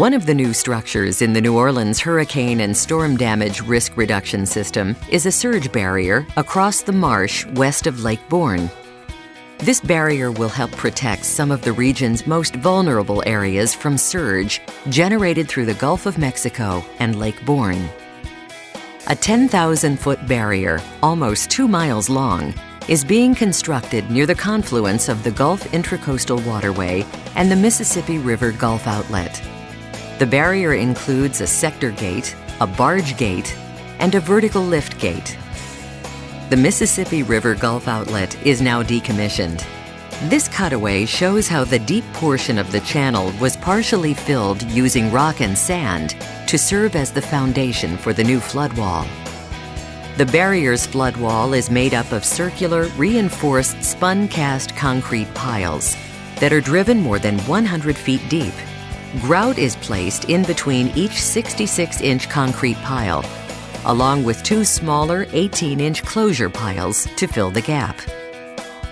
One of the new structures in the New Orleans hurricane and storm damage risk reduction system is a surge barrier across the marsh west of Lake Borgne. This barrier will help protect some of the region's most vulnerable areas from surge generated through the Gulf of Mexico and Lake Borgne. A 10,000 foot barrier, almost two miles long, is being constructed near the confluence of the Gulf Intracoastal Waterway and the Mississippi River Gulf Outlet. The barrier includes a sector gate, a barge gate, and a vertical lift gate. The Mississippi River Gulf Outlet is now decommissioned. This cutaway shows how the deep portion of the channel was partially filled using rock and sand to serve as the foundation for the new flood wall. The barrier's flood wall is made up of circular, reinforced spun cast concrete piles that are driven more than 100 feet deep Grout is placed in between each 66 inch concrete pile, along with two smaller 18 inch closure piles to fill the gap.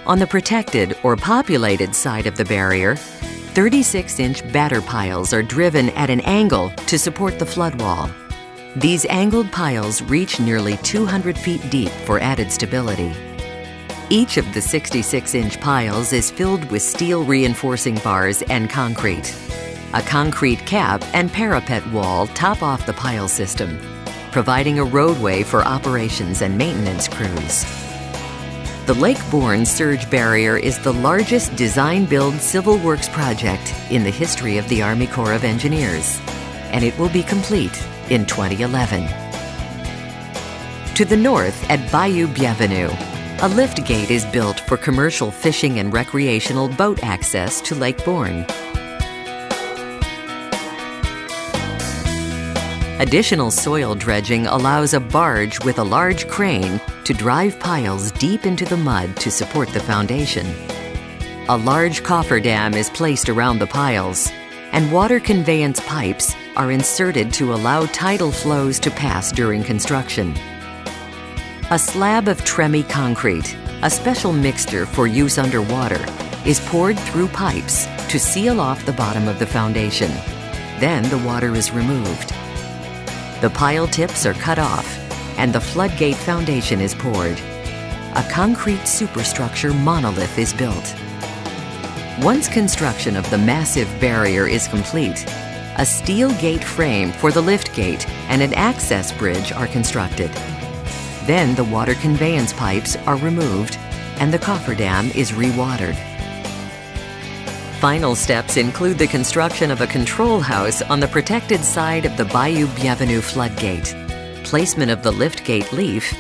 On the protected or populated side of the barrier, 36 inch batter piles are driven at an angle to support the flood wall. These angled piles reach nearly 200 feet deep for added stability. Each of the 66 inch piles is filled with steel reinforcing bars and concrete. A concrete cap and parapet wall top off the pile system, providing a roadway for operations and maintenance crews. The Lake Borgne Surge Barrier is the largest design-build civil works project in the history of the Army Corps of Engineers, and it will be complete in 2011. To the north at Bayou Bienvenue, a lift gate is built for commercial fishing and recreational boat access to Lake Borgne. Additional soil dredging allows a barge with a large crane to drive piles deep into the mud to support the foundation. A large cofferdam is placed around the piles, and water conveyance pipes are inserted to allow tidal flows to pass during construction. A slab of Tremie concrete, a special mixture for use underwater, is poured through pipes to seal off the bottom of the foundation. Then the water is removed. The pile tips are cut off and the floodgate foundation is poured. A concrete superstructure monolith is built. Once construction of the massive barrier is complete, a steel gate frame for the lift gate and an access bridge are constructed. Then the water conveyance pipes are removed and the cofferdam is rewatered. Final steps include the construction of a control house on the protected side of the Bayou Bienvenue floodgate, placement of the liftgate leaf,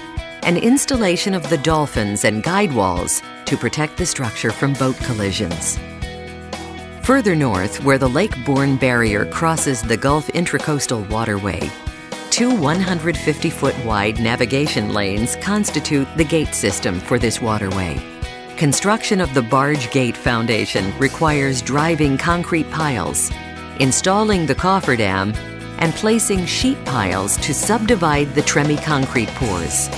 and installation of the dolphins and guide walls to protect the structure from boat collisions. Further north, where the Lake Borgne barrier crosses the Gulf Intracoastal Waterway, two 150 foot wide navigation lanes constitute the gate system for this waterway. Construction of the barge gate foundation requires driving concrete piles, installing the cofferdam, and placing sheet piles to subdivide the Tremie concrete pours.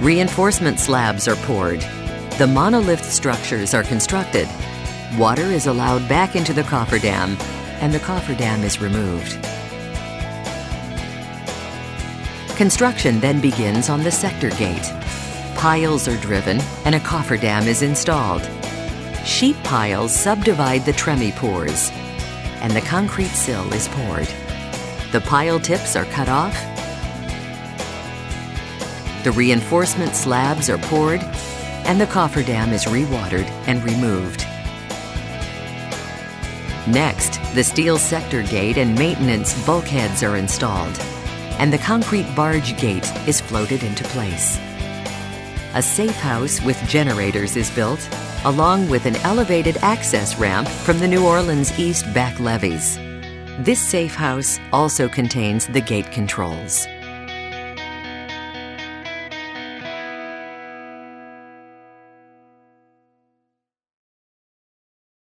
Reinforcement slabs are poured. The monolith structures are constructed. Water is allowed back into the cofferdam, and the cofferdam is removed. Construction then begins on the sector gate, Piles are driven and a cofferdam is installed. Sheet piles subdivide the Tremie pours and the concrete sill is poured. The pile tips are cut off. The reinforcement slabs are poured and the cofferdam is rewatered and removed. Next, the steel sector gate and maintenance bulkheads are installed, and the concrete barge gate is floated into place a safe house with generators is built, along with an elevated access ramp from the New Orleans East back levees. This safe house also contains the gate controls.